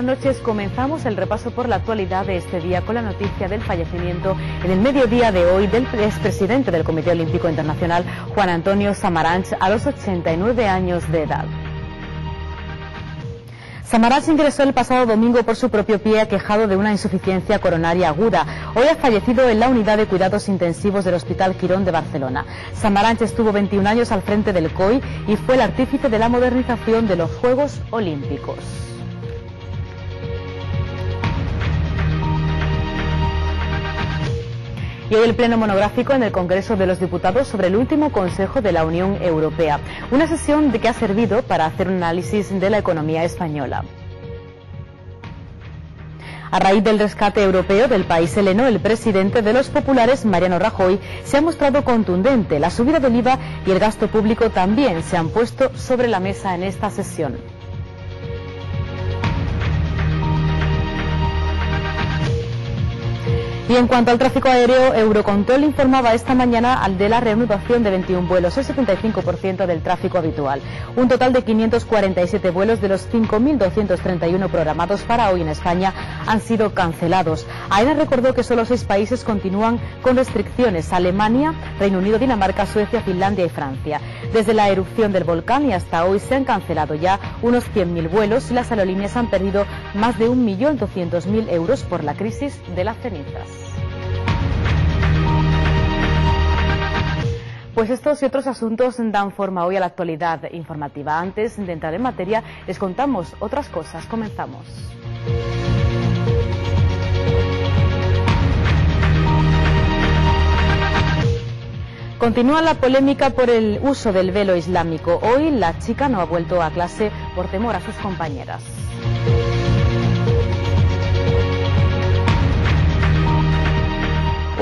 Buenas noches. Comenzamos el repaso por la actualidad de este día con la noticia del fallecimiento en el mediodía de hoy del expresidente del Comité Olímpico Internacional, Juan Antonio Samaranch, a los 89 años de edad. Samaranch ingresó el pasado domingo por su propio pie aquejado de una insuficiencia coronaria aguda. Hoy ha fallecido en la unidad de cuidados intensivos del Hospital Quirón de Barcelona. Samaranch estuvo 21 años al frente del COI y fue el artífice de la modernización de los Juegos Olímpicos. Y hoy el pleno monográfico en el Congreso de los Diputados sobre el último Consejo de la Unión Europea, una sesión de que ha servido para hacer un análisis de la economía española. A raíz del rescate europeo del país heleno, el presidente de los populares, Mariano Rajoy, se ha mostrado contundente. La subida del IVA y el gasto público también se han puesto sobre la mesa en esta sesión. Y en cuanto al tráfico aéreo, Eurocontrol informaba esta mañana de la reanudación de 21 vuelos, el 75% del tráfico habitual. Un total de 547 vuelos de los 5.231 programados para hoy en España han sido cancelados. AENA recordó que solo seis países continúan con restricciones, Alemania, Reino Unido, Dinamarca, Suecia, Finlandia y Francia. Desde la erupción del volcán y hasta hoy se han cancelado ya unos 100.000 vuelos y las aerolíneas han perdido más de 1.200.000 euros por la crisis de las cenizas. Pues estos y otros asuntos dan forma hoy a la actualidad informativa. Antes de entrar en materia, les contamos otras cosas. Comenzamos. Continúa la polémica por el uso del velo islámico. Hoy la chica no ha vuelto a clase por temor a sus compañeras.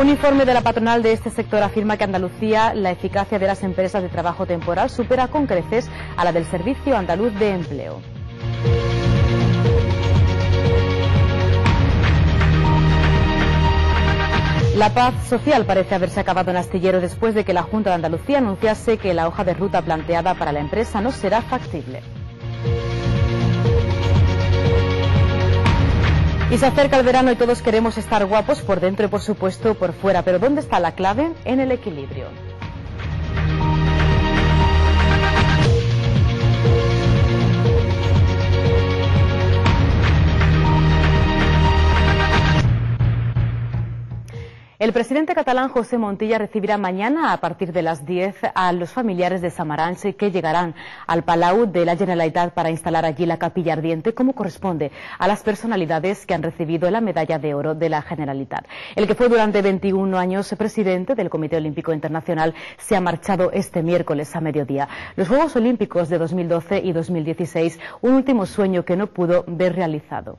Un informe de la patronal de este sector afirma que Andalucía la eficacia de las empresas de trabajo temporal supera con creces a la del Servicio Andaluz de Empleo. La paz social parece haberse acabado en Astillero después de que la Junta de Andalucía anunciase que la hoja de ruta planteada para la empresa no será factible. Y se acerca el verano y todos queremos estar guapos por dentro y por supuesto por fuera. Pero ¿dónde está la clave? En el equilibrio. El presidente catalán José Montilla recibirá mañana a partir de las 10 a los familiares de Samaranch que llegarán al Palau de la Generalitat para instalar allí la capilla ardiente como corresponde a las personalidades que han recibido la medalla de oro de la Generalitat. El que fue durante 21 años presidente del Comité Olímpico Internacional se ha marchado este miércoles a mediodía. Los Juegos Olímpicos de 2012 y 2016, un último sueño que no pudo ver realizado.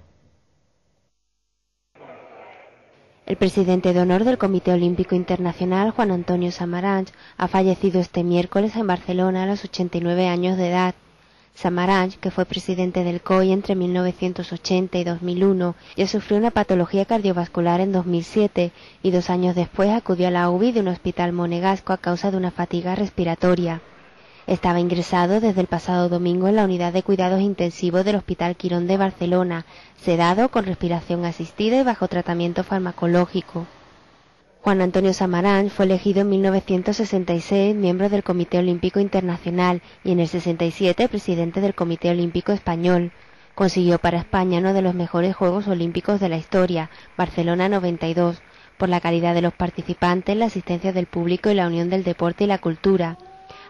El presidente de honor del Comité Olímpico Internacional, Juan Antonio Samaranch, ha fallecido este miércoles en Barcelona a los 89 años de edad. Samaranch, que fue presidente del COI entre 1980 y 2001, ya sufrió una patología cardiovascular en 2007 y dos años después acudió a la UBI de un hospital monegasco a causa de una fatiga respiratoria. Estaba ingresado desde el pasado domingo en la unidad de cuidados intensivos del Hospital Quirón de Barcelona, sedado con respiración asistida y bajo tratamiento farmacológico. Juan Antonio Samarán fue elegido en 1966 miembro del Comité Olímpico Internacional y en el 67 presidente del Comité Olímpico Español. Consiguió para España uno de los mejores Juegos Olímpicos de la historia, Barcelona 92, por la calidad de los participantes, la asistencia del público y la unión del deporte y la cultura.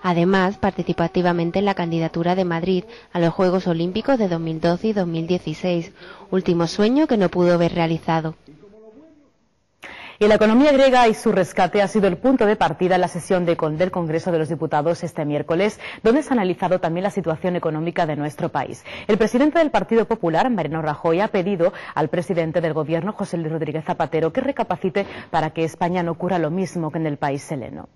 Además, participó activamente en la candidatura de Madrid a los Juegos Olímpicos de 2012 y 2016, último sueño que no pudo ver realizado. Y la economía griega y su rescate ha sido el punto de partida en la sesión del Congreso de los Diputados este miércoles, donde se ha analizado también la situación económica de nuestro país. El presidente del Partido Popular, Mariano Rajoy, ha pedido al presidente del Gobierno, José Luis Rodríguez Zapatero, que recapacite para que España no ocurra lo mismo que en el país heleno.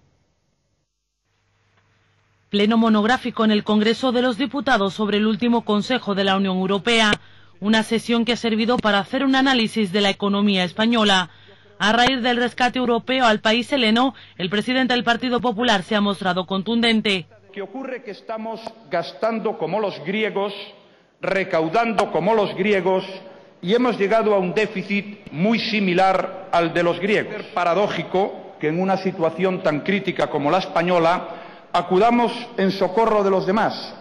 Pleno monográfico en el Congreso de los Diputados sobre el último Consejo de la Unión Europea, una sesión que ha servido para hacer un análisis de la economía española. A raíz del rescate europeo al país heleno, el presidente del Partido Popular se ha mostrado contundente. ¿Qué ocurre que estamos gastando como los griegos recaudando como los griegos y hemos llegado a un déficit muy similar al de los griegos. Es paradójico que en una situación tan crítica como la española acudamos en socorro de los demás,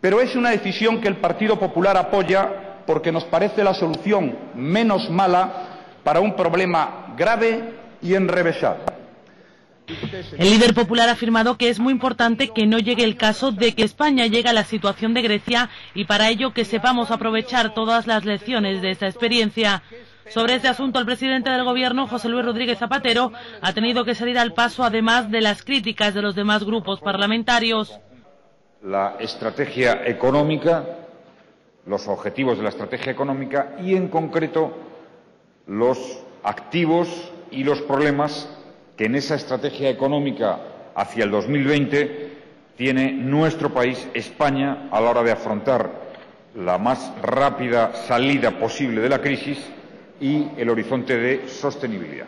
pero es una decisión que el Partido Popular apoya porque nos parece la solución menos mala para un problema grave y enrevesado. El líder popular ha afirmado que es muy importante que no llegue el caso de que España llegue a la situación de Grecia y para ello que sepamos aprovechar todas las lecciones de esta experiencia. Sobre este asunto, el presidente del Gobierno, José Luis Rodríguez Zapatero, ha tenido que salir al paso además de las críticas de los demás grupos parlamentarios. La estrategia económica, los objetivos de la estrategia económica y, en concreto, los activos y los problemas que en esa estrategia económica hacia el 2020 tiene nuestro país, España, a la hora de afrontar la más rápida salida posible de la crisis y el horizonte de sostenibilidad.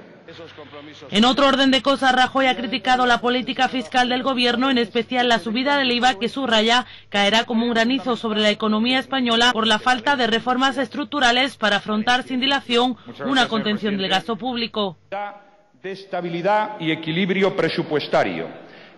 En otro orden de cosas, Rajoy ha criticado la política fiscal del Gobierno, en especial la subida del IVA que subraya caerá como un granizo sobre la economía española por la falta de reformas estructurales para afrontar sin dilación una contención del gasto público de estabilidad y equilibrio presupuestario.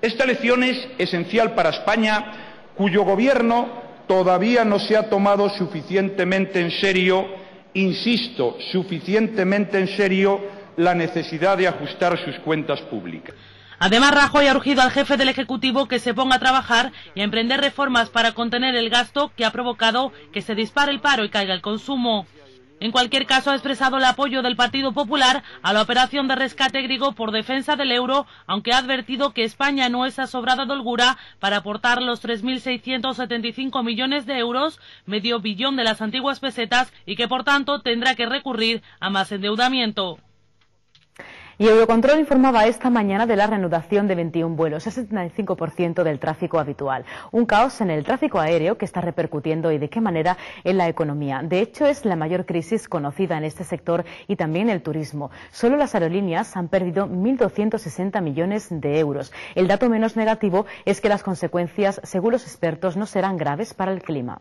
Esta lección es esencial para España, cuyo Gobierno todavía no se ha tomado suficientemente en serio, insisto, suficientemente en serio, la necesidad de ajustar sus cuentas públicas. Además, Rajoy ha urgido al jefe del Ejecutivo que se ponga a trabajar y a emprender reformas para contener el gasto que ha provocado que se dispare el paro y caiga el consumo. En cualquier caso, ha expresado el apoyo del Partido Popular a la operación de rescate griego por defensa del euro, aunque ha advertido que España no es sobrada de holgura para aportar los 3.675 millones de euros, medio billón de las antiguas pesetas, y que por tanto tendrá que recurrir a más endeudamiento. Y Eurocontrol informaba esta mañana de la reanudación de 21 vuelos, el 75% del tráfico habitual. Un caos en el tráfico aéreo que está repercutiendo y de qué manera en la economía. De hecho, es la mayor crisis conocida en este sector y también el turismo. Solo las aerolíneas han perdido 1.260 millones de euros. El dato menos negativo es que las consecuencias, según los expertos, no serán graves para el clima.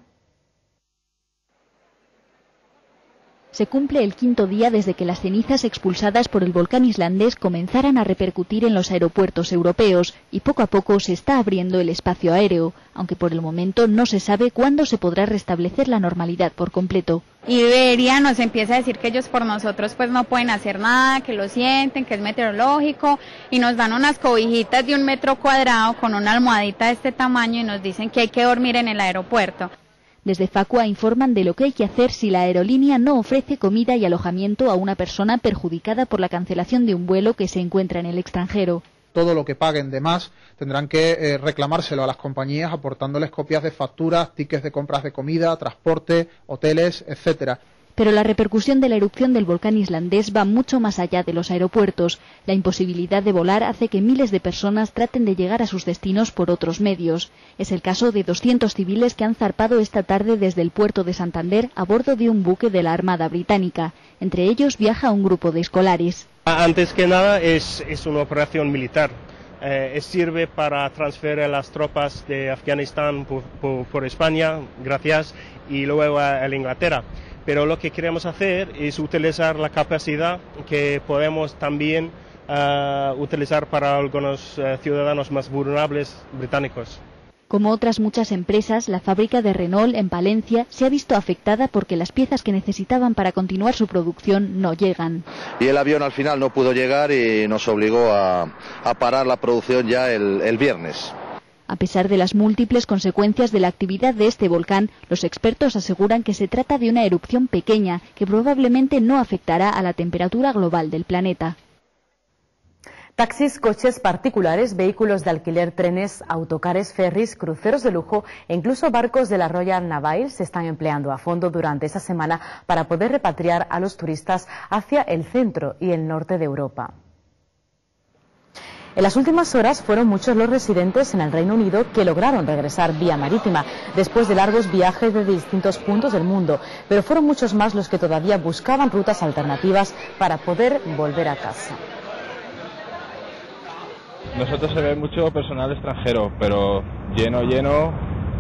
Se cumple el quinto día desde que las cenizas expulsadas por el volcán islandés comenzaran a repercutir en los aeropuertos europeos y poco a poco se está abriendo el espacio aéreo, aunque por el momento no se sabe cuándo se podrá restablecer la normalidad por completo. Iberia nos empieza a decir que ellos por nosotros pues no pueden hacer nada, que lo sienten, que es meteorológico y nos dan unas cobijitas de un metro cuadrado con una almohadita de este tamaño y nos dicen que hay que dormir en el aeropuerto. Desde Facua informan de lo que hay que hacer si la aerolínea no ofrece comida y alojamiento a una persona perjudicada por la cancelación de un vuelo que se encuentra en el extranjero. Todo lo que paguen de más tendrán que eh, reclamárselo a las compañías aportándoles copias de facturas, tickets de compras de comida, transporte, hoteles, etcétera. Pero la repercusión de la erupción del volcán islandés va mucho más allá de los aeropuertos. La imposibilidad de volar hace que miles de personas traten de llegar a sus destinos por otros medios. Es el caso de 200 civiles que han zarpado esta tarde desde el puerto de Santander a bordo de un buque de la Armada Británica. Entre ellos viaja un grupo de escolares. Antes que nada es, una operación militar. Eh, sirve para transferir las tropas de Afganistán por, España, gracias, y luego a Inglaterra pero lo que queremos hacer es utilizar la capacidad que podemos también ah, utilizar para algunos eh, ciudadanos más vulnerables británicos. Como otras muchas empresas, la fábrica de Renault en Palencia se ha visto afectada porque las piezas que necesitaban para continuar su producción no llegan. Y el avión al final no pudo llegar y nos obligó a, parar la producción ya el viernes. A pesar de las múltiples consecuencias de la actividad de este volcán, los expertos aseguran que se trata de una erupción pequeña que probablemente no afectará a la temperatura global del planeta. Taxis, coches particulares, vehículos de alquiler, trenes, autocares, ferries, cruceros de lujo e incluso barcos de la Royal Navy se están empleando a fondo durante esa semana para poder repatriar a los turistas hacia el centro y el norte de Europa. En las últimas horas fueron muchos los residentes en el Reino Unido que lograron regresar vía marítima después de largos viajes de distintos puntos del mundo, pero fueron muchos más los que todavía buscaban rutas alternativas para poder volver a casa. Nosotros se ve mucho personal extranjero, pero lleno, lleno,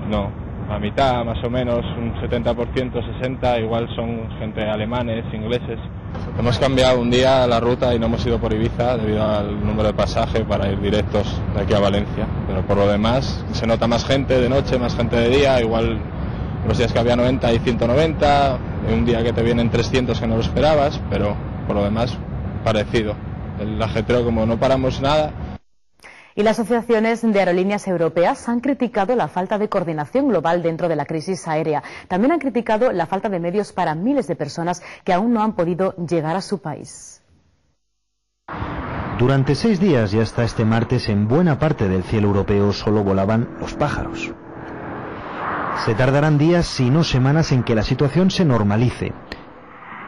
no. a mitad más o menos, un 70%, 60%, igual son gente alemanes, ingleses. Hemos cambiado un día la ruta y no hemos ido por Ibiza debido al número de pasaje para ir directos de aquí a Valencia. Pero por lo demás se nota más gente de noche, más gente de día, igual los días que había 90 y 190, un día que te vienen 300 que no lo esperabas, pero por lo demás parecido. El ajetreo como no paramos nada, y las asociaciones de aerolíneas europeas han criticado la falta de coordinación global dentro de la crisis aérea. También han criticado la falta de medios para miles de personas que aún no han podido llegar a su país. Durante seis días y hasta este martes en buena parte del cielo europeo solo volaban los pájaros. Se tardarán días, si no semanas, en que la situación se normalice.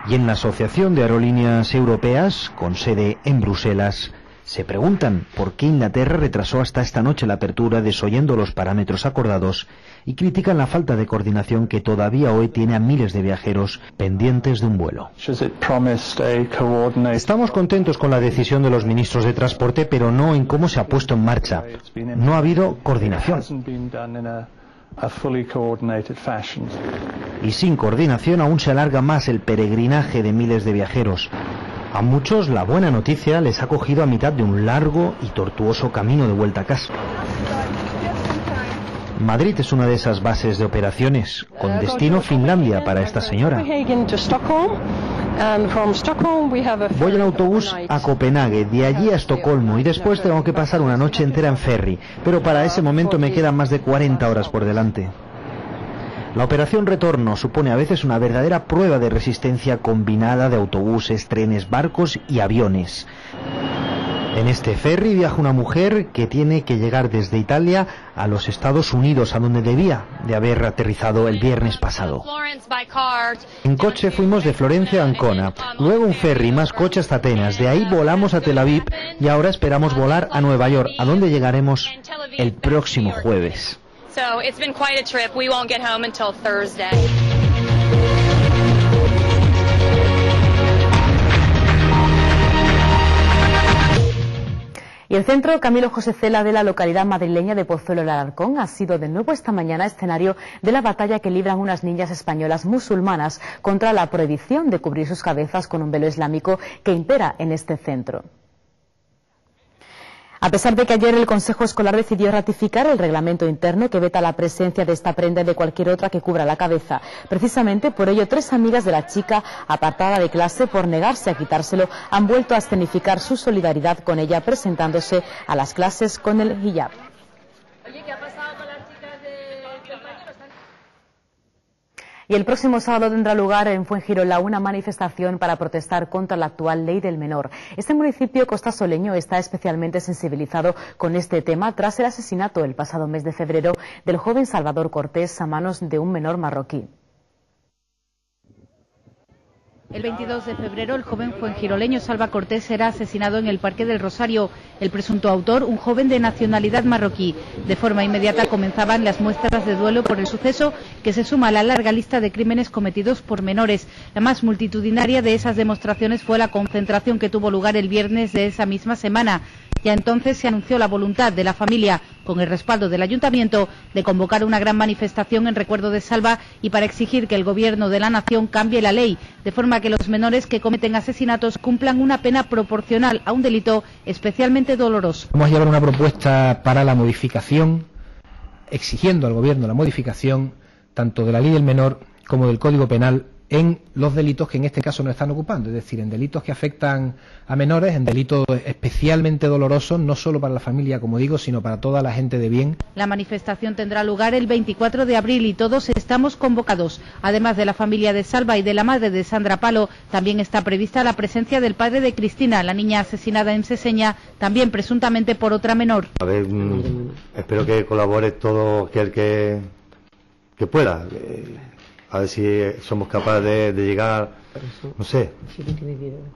Y en la Asociación de Aerolíneas Europeas, con sede en Bruselas, se preguntan por qué Inglaterra retrasó hasta esta noche la apertura desoyendo los parámetros acordados y critican la falta de coordinación que todavía hoy tiene a miles de viajeros pendientes de un vuelo. Estamos contentos con la decisión de los ministros de Transporte, pero no en cómo se ha puesto en marcha. No ha habido coordinación. Y sin coordinación aún se alarga más el peregrinaje de miles de viajeros. A muchos la buena noticia les ha cogido a mitad de un largo y tortuoso camino de vuelta a casa. Madrid es una de esas bases de operaciones, con destino Finlandia para esta señora. Voy en autobús a Copenhague, de allí a Estocolmo y después tengo que pasar una noche entera en ferry, pero para ese momento me quedan más de 40 horas por delante. La operación retorno supone a veces una verdadera prueba de resistencia combinada de autobuses, trenes, barcos y aviones. En este ferry viaja una mujer que tiene que llegar desde Italia a los Estados Unidos, a donde debía de haber aterrizado el viernes pasado. En coche fuimos de Florencia a Ancona, luego un ferry más coche hasta Atenas, de ahí volamos a Tel Aviv y ahora esperamos volar a Nueva York, a donde llegaremos el próximo jueves. So it's been quite a trip. We won't get home until Thursday. Y el centro Camilo José Cela de la localidad madrileña de Pozuelo del Alarcón ha sido de nuevo esta mañana escenario de la batalla que libran unas niñas españolas musulmanas contra la prohibición de cubrir sus cabezas con un velo islámico que impera en este centro. A pesar de que ayer el Consejo Escolar decidió ratificar el reglamento interno que veta la presencia de esta prenda y de cualquier otra que cubra la cabeza. Precisamente por ello, tres amigas de la chica apartada de clase por negarse a quitárselo han vuelto a escenificar su solidaridad con ella presentándose a las clases con el hijab. Y el próximo sábado tendrá lugar en Fuengirola una manifestación para protestar contra la actual ley del menor. Este municipio costasoleño está especialmente sensibilizado con este tema tras el asesinato el pasado mes de febrero del joven Salvador Cortés a manos de un menor marroquí. El 22 de febrero, el joven fuengiroleño Salva Cortés será asesinado en el Parque del Rosario. El presunto autor, un joven de nacionalidad marroquí. De forma inmediata comenzaban las muestras de duelo por el suceso, que se suma a la larga lista de crímenes cometidos por menores. La más multitudinaria de esas demostraciones fue la concentración que tuvo lugar el viernes de esa misma semana. Ya entonces se anunció la voluntad de la familia, con el respaldo del ayuntamiento, de convocar una gran manifestación en recuerdo de Salva y para exigir que el gobierno de la nación cambie la ley, de forma que los menores que cometen asesinatos cumplan una pena proporcional a un delito especialmente doloroso. Vamos a llevar una propuesta para la modificación, exigiendo al gobierno la modificación tanto de la ley del menor como del Código Penal en los delitos que en este caso nos están ocupando, es decir, en delitos que afectan a menores, en delitos especialmente dolorosos, no solo para la familia, como digo, sino para toda la gente de bien. La manifestación tendrá lugar el 24 de abril y todos estamos convocados. Además de la familia de Salva y de la madre de Sandra Palo, también está prevista la presencia del padre de Cristina, la niña asesinada en Seseña, también presuntamente por otra menor. A ver, mm, espero que colabore todo aquel que, que pueda a ver si somos capaces de, llegar, no sé,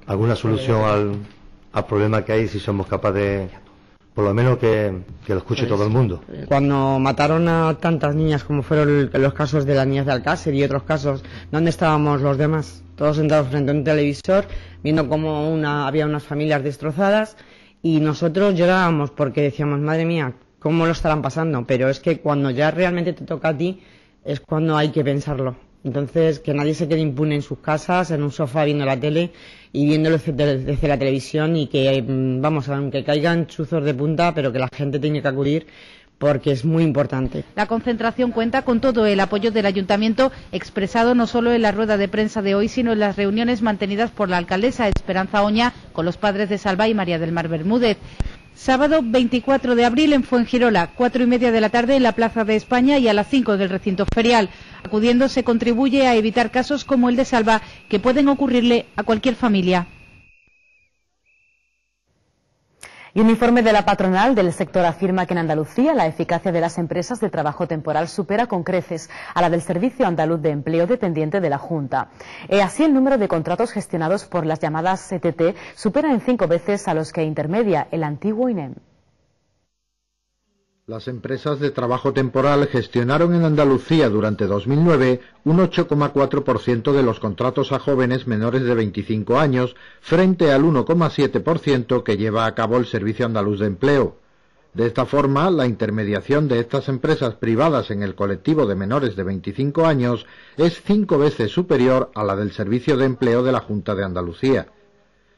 alguna solución al, al, problema que hay, si somos capaces de, por lo menos que, que lo escuche todo el mundo. Cuando mataron a tantas niñas como fueron los casos de las niñas de Alcácer y otros casos, ¿dónde estábamos los demás? Todos sentados frente a un televisor, viendo cómo una, había unas familias destrozadas y nosotros llorábamos porque decíamos, madre mía, ¿cómo lo estarán pasando? Pero es que cuando ya realmente te toca a ti, es cuando hay que pensarlo. Entonces, que nadie se quede impune en sus casas, en un sofá viendo la tele y viéndolo desde la televisión y que, mm, vamos, aunque caigan chuzos de punta, pero que la gente tiene que acudir porque es muy importante. La concentración cuenta con todo el apoyo del ayuntamiento expresado no solo en la rueda de prensa de hoy, sino en las reuniones mantenidas por la alcaldesa Esperanza Oña con los padres de Salva y María del Mar Bermúdez. Sábado 24 de abril en Fuengirola, cuatro y media de la tarde en la Plaza de España y a las cinco del recinto ferial. Acudiendo se contribuye a evitar casos como el de Salva que pueden ocurrirle a cualquier familia. Y un informe de la patronal del sector afirma que en Andalucía la eficacia de las empresas de trabajo temporal supera con creces a la del Servicio Andaluz de Empleo dependiente de la Junta. E así el número de contratos gestionados por las llamadas CTT supera en cinco veces a los que intermedia el antiguo INEM. Las empresas de trabajo temporal gestionaron en Andalucía durante 2009 un 8,4% de los contratos a jóvenes menores de 25 años frente al 1,7% que lleva a cabo el Servicio Andaluz de Empleo. De esta forma, la intermediación de estas empresas privadas en el colectivo de menores de 25 años es cinco veces superior a la del Servicio de Empleo de la Junta de Andalucía.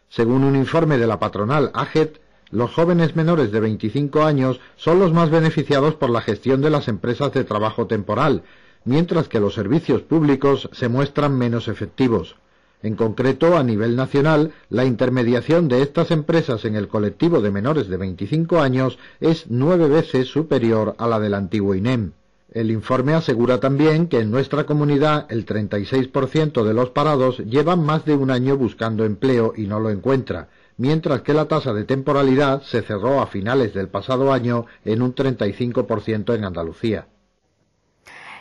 Según un informe de la patronal AGET, los jóvenes menores de 25 años son los más beneficiados por la gestión de las empresas de trabajo temporal, mientras que los servicios públicos se muestran menos efectivos. En concreto, a nivel nacional, la intermediación de estas empresas en el colectivo de menores de 25 años es nueve veces superior a la del antiguo INEM. El informe asegura también que en nuestra comunidad el 36% de los parados llevan más de un año buscando empleo y no lo encuentra, mientras que la tasa de temporalidad se cerró a finales del pasado año en un 35% en Andalucía.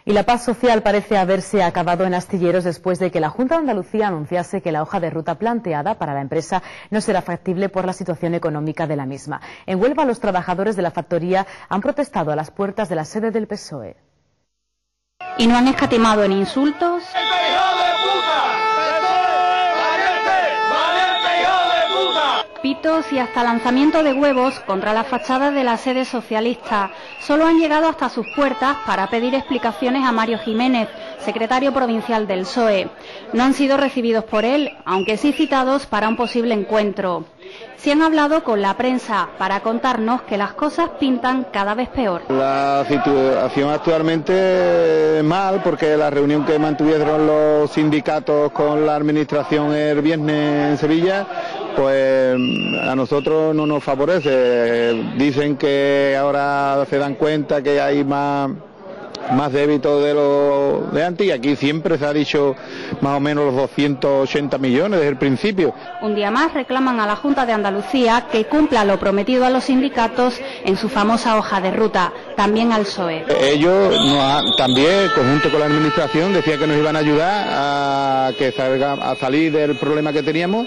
Y la paz social parece haberse acabado en Astilleros después de que la Junta de Andalucía anunciase que la hoja de ruta planteada para la empresa no será factible por la situación económica de la misma. En Huelva, los trabajadores de la factoría han protestado a las puertas de la sede del PSOE. Y no han escatimado en insultos. Pitos y hasta lanzamiento de huevos contra la fachada de la sede socialista. Solo han llegado hasta sus puertas para pedir explicaciones a Mario Jiménez, secretario provincial del PSOE. No han sido recibidos por él, aunque sí citados para un posible encuentro. Sí han hablado con la prensa para contarnos que las cosas pintan cada vez peor. La situación actualmente es mal porque la reunión que mantuvieron los sindicatos con la administración el viernes en Sevilla pues a nosotros no nos favorece. Dicen que ahora se dan cuenta que hay más más débito de lo de antes y aquí siempre se ha dicho más o menos los 280 millones desde el principio. Un día más reclaman a la Junta de Andalucía que cumpla lo prometido a los sindicatos en su famosa hoja de ruta, también al PSOE. Ellos también, conjunto con la Administración, decía que nos iban a ayudar a, que salga, a salir del problema que teníamos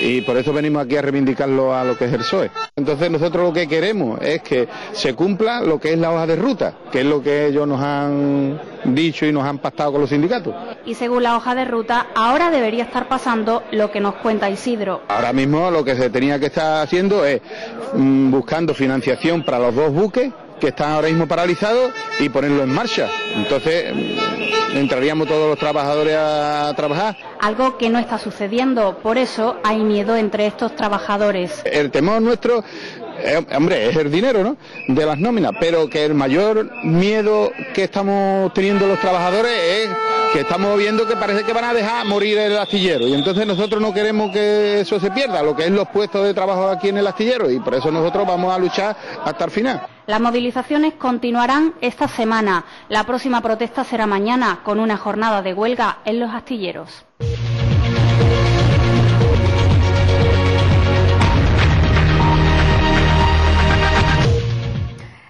y por eso venimos aquí a reivindicarlo a lo que es el PSOE. Entonces nosotros lo que queremos es que se cumpla lo que es la hoja de ruta, que es lo que ellos nos han dicho y nos han pactado con los sindicatos. Y según la hoja de ruta, ahora debería estar pasando lo que nos cuenta Isidro. Ahora mismo lo que se tenía que estar haciendo es mm, buscando financiación para los dos buques que están ahora mismo paralizados y ponerlo en marcha. Entonces entraríamos todos los trabajadores a trabajar. Algo que no está sucediendo, por eso hay miedo entre estos trabajadores. El temor nuestro eh, hombre, es el dinero, ¿no? De las nóminas, pero que el mayor miedo que estamos teniendo los trabajadores es que estamos viendo que parece que van a dejar morir el astillero y entonces nosotros no queremos que eso se pierda, lo que es los puestos de trabajo aquí en el astillero y por eso nosotros vamos a luchar hasta el final. Las movilizaciones continuarán esta semana. La próxima protesta será mañana con una jornada de huelga en los astilleros.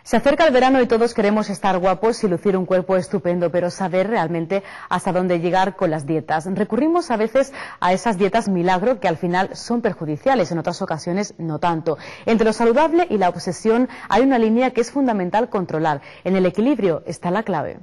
Se acerca el verano y todos queremos estar guapos y lucir un cuerpo estupendo, pero saber realmente hasta dónde llegar con las dietas. Recurrimos a veces a esas dietas milagro que al final son perjudiciales, en otras ocasiones no tanto. Entre lo saludable y la obsesión hay una línea que es fundamental controlar. En el equilibrio está la clave.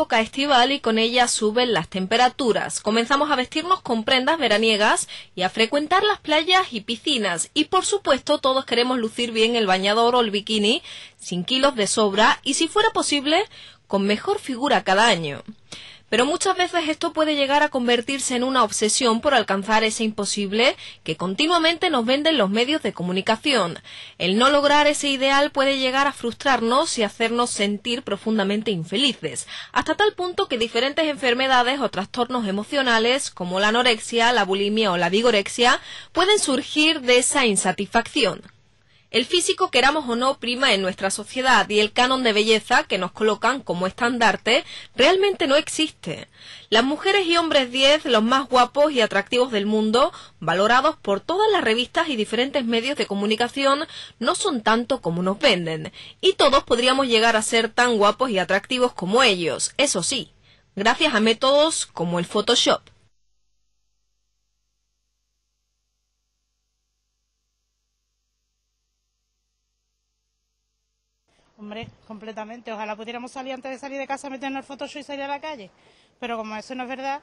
Época estival y con ella suben las temperaturas. Comenzamos a vestirnos con prendas veraniegas y a frecuentar las playas y piscinas. Y por supuesto todos queremos lucir bien el bañador o el bikini, sin kilos de sobra y si fuera posible, con mejor figura cada año. Pero muchas veces esto puede llegar a convertirse en una obsesión por alcanzar ese imposible que continuamente nos venden los medios de comunicación. El no lograr ese ideal puede llegar a frustrarnos y hacernos sentir profundamente infelices, hasta tal punto que diferentes enfermedades o trastornos emocionales como la anorexia, la bulimia o la vigorexia pueden surgir de esa insatisfacción. El físico, queramos o no, prima en nuestra sociedad y el canon de belleza que nos colocan como estandarte realmente no existe. Las mujeres y hombres 10, los más guapos y atractivos del mundo, valorados por todas las revistas y diferentes medios de comunicación, no son tanto como nos venden. Y todos podríamos llegar a ser tan guapos y atractivos como ellos, eso sí, gracias a métodos como el Photoshop. Hombre, completamente. Ojalá pudiéramos salir antes de salir de casa, meternos el Photoshop y salir a la calle. Pero como eso no es verdad,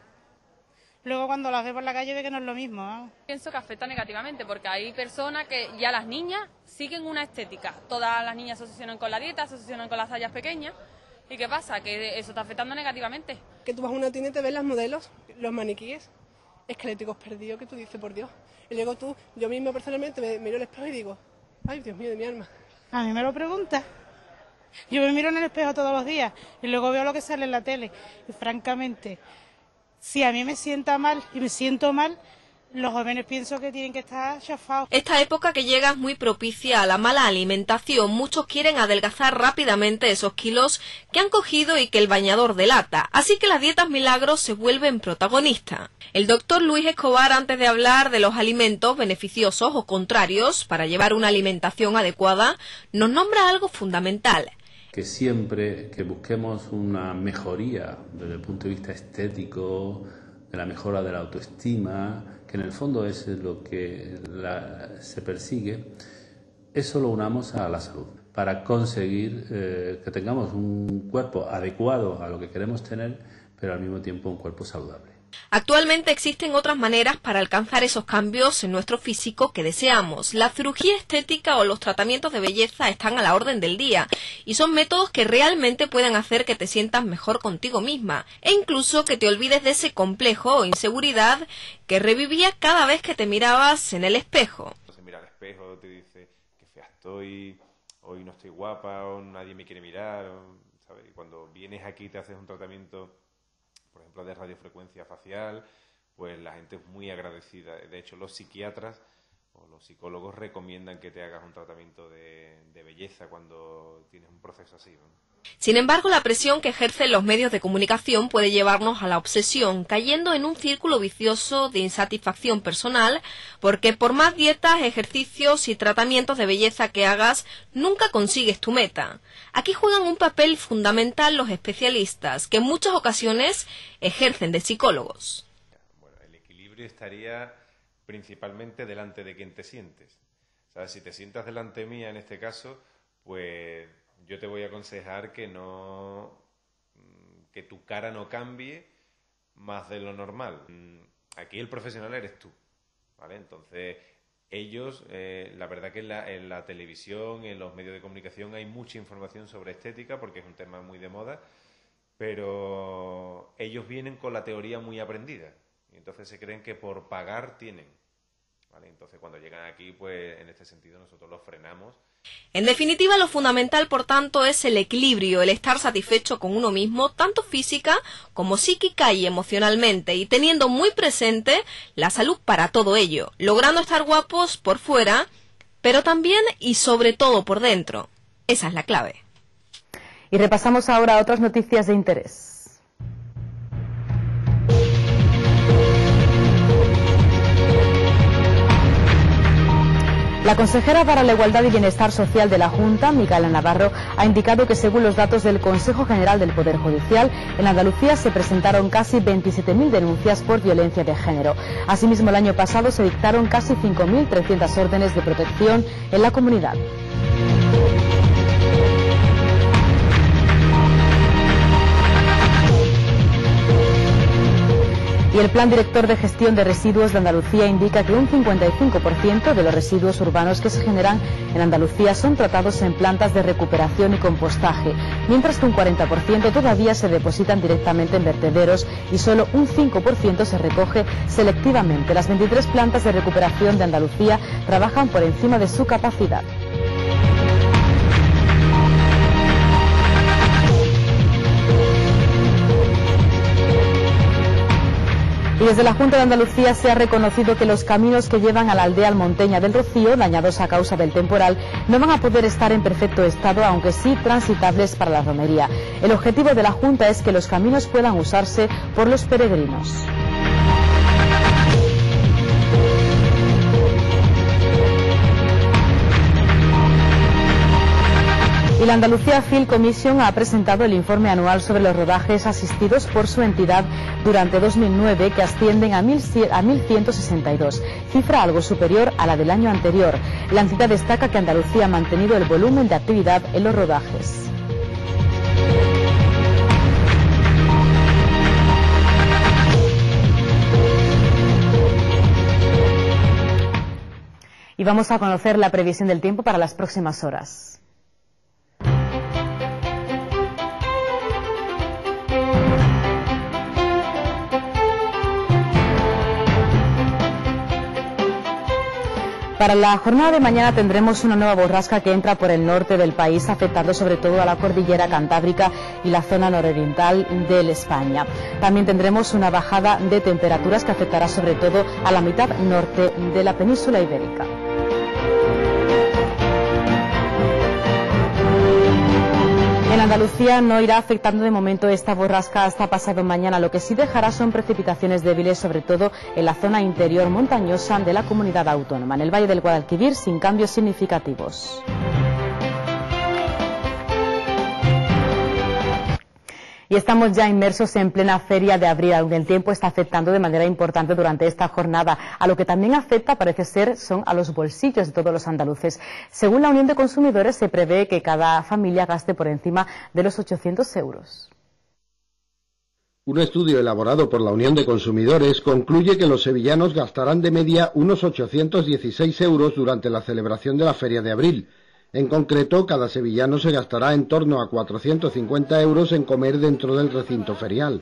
luego cuando las ve por la calle ve que no es lo mismo. Pienso que afecta negativamente porque hay personas que ya las niñas siguen una estética. Todas las niñas se asocian con la dieta, se asocian con las tallas pequeñas. ¿Y qué pasa? Que eso está afectando negativamente. Que tú vas a una tienda y te ves las modelos, los maniquíes esqueléticos perdidos que tú dices, por Dios. Y luego tú, yo mismo personalmente me miro el espejo y digo, ay Dios mío de mi alma. A mí me lo pregunta. Yo me miro en el espejo todos los días y luego veo lo que sale en la tele. Y francamente, si a mí me sienta mal y me siento mal, los jóvenes pienso que tienen que estar chafados. Esta época que llega es muy propicia a la mala alimentación. Muchos quieren adelgazar rápidamente esos kilos que han cogido y que el bañador delata. Así que las dietas milagros se vuelven protagonistas. El doctor Luis Escobar, antes de hablar de los alimentos beneficiosos o contrarios para llevar una alimentación adecuada, nos nombra algo fundamental que siempre que busquemos una mejoría desde el punto de vista estético, de la mejora de la autoestima, que en el fondo es lo que se persigue, eso lo unamos a la salud, para conseguir eh, que tengamos un cuerpo adecuado a lo que queremos tener, pero al mismo tiempo un cuerpo saludable. Actualmente existen otras maneras para alcanzar esos cambios en nuestro físico que deseamos. La cirugía estética o los tratamientos de belleza están a la orden del día y son métodos que realmente pueden hacer que te sientas mejor contigo misma e incluso que te olvides de ese complejo o inseguridad que revivía cada vez que te mirabas en el espejo. Se mira al espejo, te dice que fea estoy, hoy no estoy guapa, o nadie me quiere mirar, cuando vienes aquí te haces un tratamiento por ejemplo, de radiofrecuencia facial, pues la gente es muy agradecida. De hecho, los psiquiatras o los psicólogos recomiendan que te hagas un tratamiento de, belleza cuando tienes un proceso así. Sin embargo, la presión que ejercen los medios de comunicación puede llevarnos a la obsesión, cayendo en un círculo vicioso de insatisfacción personal, porque por más dietas, ejercicios y tratamientos de belleza que hagas, nunca consigues tu meta. Aquí juegan un papel fundamental los especialistas, que en muchas ocasiones ejercen de psicólogos. Bueno, el equilibrio estaría principalmente delante de quien te sientes. Si te sientas delante mía en este caso, pues yo te voy a aconsejar que no mm, que tu cara no cambie más de lo normal. Mm, aquí el profesional eres tú, ¿vale? Entonces ellos, eh, la verdad que en la televisión, en los medios de comunicación hay mucha información sobre estética porque es un tema muy de moda, pero ellos vienen con la teoría muy aprendida y entonces se creen que por pagar tienen. ¿vale? Entonces cuando llegan aquí, pues en este sentido nosotros los frenamos en definitiva, lo fundamental, por tanto, es el equilibrio, el estar satisfecho con uno mismo, tanto física como psíquica y emocionalmente, y teniendo muy presente la salud para todo ello, logrando estar guapos por fuera, pero también y sobre todo por dentro. Esa es la clave. Y repasamos ahora otras noticias de interés. La consejera para la Igualdad y Bienestar Social de la Junta, Micaela Navarro, ha indicado que según los datos del Consejo General del Poder Judicial, en Andalucía se presentaron casi 27.000 denuncias por violencia de género. Asimismo, el año pasado se dictaron casi 5.300 órdenes de protección en la comunidad. Y el Plan Director de Gestión de Residuos de Andalucía indica que un 55% de los residuos urbanos que se generan en Andalucía son tratados en plantas de recuperación y compostaje, mientras que un 40% todavía se depositan directamente en vertederos y solo un 5% se recoge selectivamente. Las 23 plantas de recuperación de Andalucía trabajan por encima de su capacidad. Y desde la Junta de Andalucía se ha reconocido que los caminos que llevan a la aldea almonteña del Rocío, dañados a causa del temporal, no van a poder estar en perfecto estado, aunque sí transitables para la romería. El objetivo de la Junta es que los caminos puedan usarse por los peregrinos. La Andalucía Film Commission ha presentado el informe anual sobre los rodajes asistidos por su entidad durante 2009 que ascienden a 1.162, cifra algo superior a la del año anterior. La entidad destaca que Andalucía ha mantenido el volumen de actividad en los rodajes. Y vamos a conocer la previsión del tiempo para las próximas horas. Para la jornada de mañana tendremos una nueva borrasca que entra por el norte del país, afectando sobre todo a la cordillera cantábrica y la zona nororiental de España. También tendremos una bajada de temperaturas que afectará sobre todo a la mitad norte de la península ibérica. En Andalucía no irá afectando de momento esta borrasca hasta pasado mañana. Lo que sí dejará son precipitaciones débiles, sobre todo en la zona interior montañosa de la comunidad autónoma. En el Valle del Guadalquivir, sin cambios significativos. Y estamos ya inmersos en plena feria de abril, aunque el tiempo está afectando de manera importante durante esta jornada. A lo que también afecta, parece ser, son a los bolsillos de todos los andaluces. Según la Unión de Consumidores, se prevé que cada familia gaste por encima de los 800 euros. Un estudio elaborado por la Unión de Consumidores concluye que los sevillanos gastarán de media unos 816 euros durante la celebración de la Feria de Abril, en concreto, cada sevillano se gastará en torno a 450 euros en comer dentro del recinto ferial.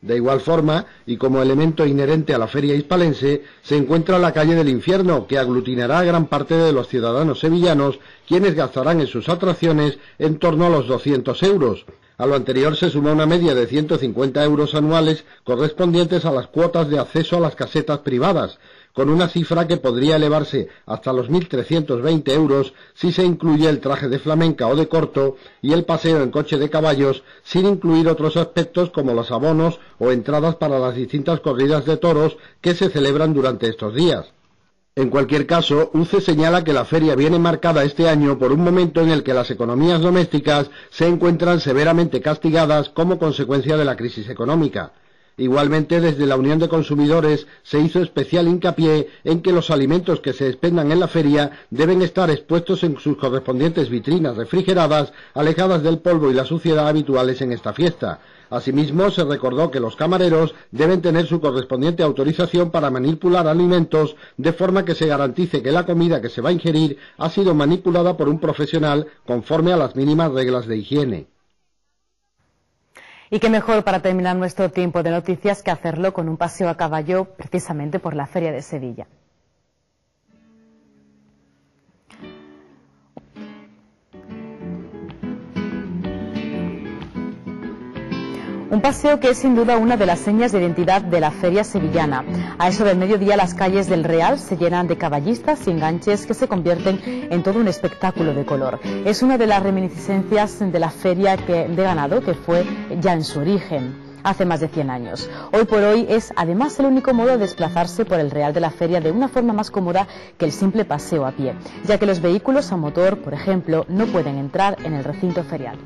De igual forma, y como elemento inherente a la feria hispalense, se encuentra la calle del infierno, que aglutinará a gran parte de los ciudadanos sevillanos, quienes gastarán en sus atracciones en torno a los 200 euros. A lo anterior se suma una media de 150 euros anuales correspondientes a las cuotas de acceso a las casetas privadas, con una cifra que podría elevarse hasta los 1.320 euros si se incluye el traje de flamenca o de corto y el paseo en coche de caballos, sin incluir otros aspectos como los abonos o entradas para las distintas corridas de toros que se celebran durante estos días. En cualquier caso, UCE señala que la feria viene marcada este año por un momento en el que las economías domésticas se encuentran severamente castigadas como consecuencia de la crisis económica. Igualmente, desde la Unión de Consumidores se hizo especial hincapié en que los alimentos que se expendan en la feria deben estar expuestos en sus correspondientes vitrinas refrigeradas, alejadas del polvo y la suciedad habituales en esta fiesta. Asimismo, se recordó que los camareros deben tener su correspondiente autorización para manipular alimentos de forma que se garantice que la comida que se va a ingerir ha sido manipulada por un profesional conforme a las mínimas reglas de higiene. Y qué mejor para terminar nuestro tiempo de noticias que hacerlo con un paseo a caballo precisamente por la Feria de Sevilla. Un paseo que es sin duda una de las señas de identidad de la feria sevillana. A eso del mediodía las calles del Real se llenan de caballistas y enganches que se convierten en todo un espectáculo de color. Es una de las reminiscencias de la feria de ganado que fue ya en su origen hace más de 100 años. Hoy por hoy es además el único modo de desplazarse por el Real de la Feria de una forma más cómoda que el simple paseo a pie, ya que los vehículos a motor, por ejemplo, no pueden entrar en el recinto ferial.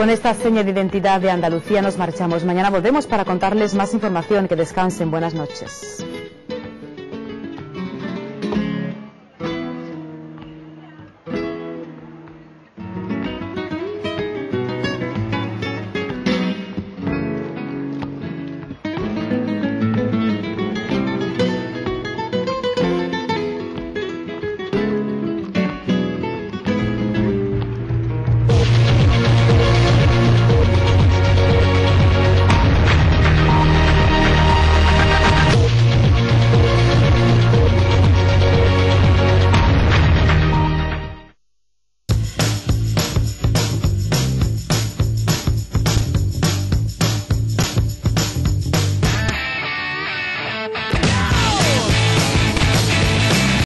Con esta seña de identidad de Andalucía nos marchamos. Mañana volvemos para contarles más información. Que descansen. Buenas noches.